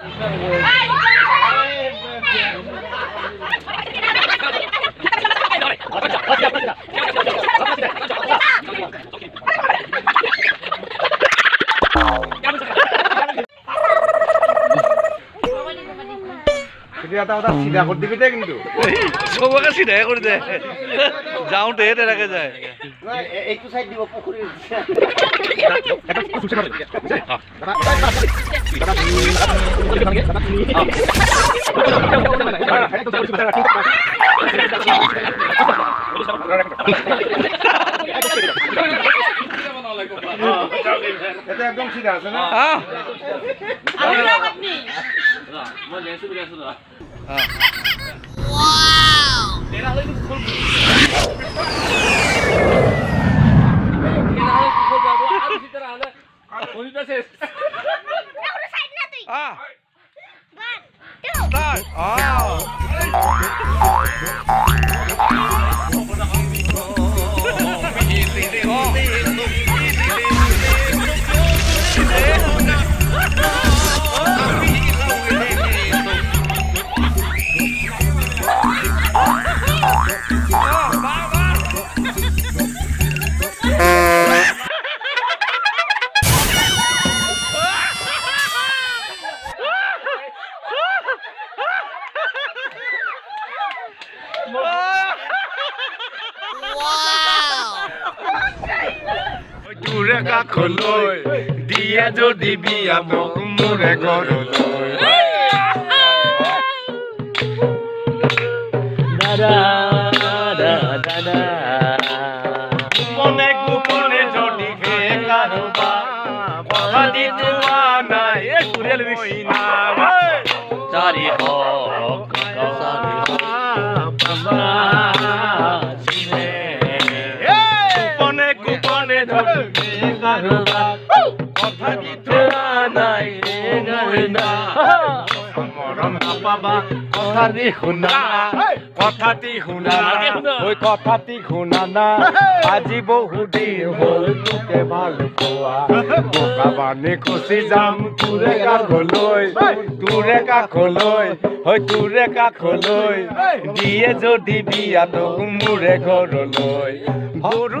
চিধা কৰি দিবি কিন্তু চবকে চিধাই কৰি দে। যাওঁতেহে তেনেকে যায়। এইটো চাইড দিব পুখুৰীৰ এটা একদম চিধা আছে না? Kunci dah ses. Nak urus side lah, nak tu. Ah. One, two. Start. Ah. তোৰে কাষলৈ দিয়ে যদি বিয়া মোক মোৰে ঘৰলৈ মনে গোপনে যদি হে কাৰোবা কথা দি তোৱা নাই চাৰি হওক কথা দি তোৱা নাই মৰম নাপাবা কথা দি শুনা কথাটি শুনা ঐ কথা শুনা না আজি বহুদিন হ'ল তোকে ভালো পোৱা বোকা বানে খচি যাম তোরে কাষলৈ তোরে কাখলৈ হৈ তোৰে কাখলৈ দিয়ে যদি বিয়া তোক মোৰে ঘৰলৈ গৰু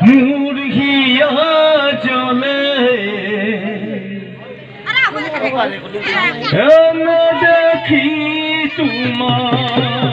मुर्गिया দেখি তোমার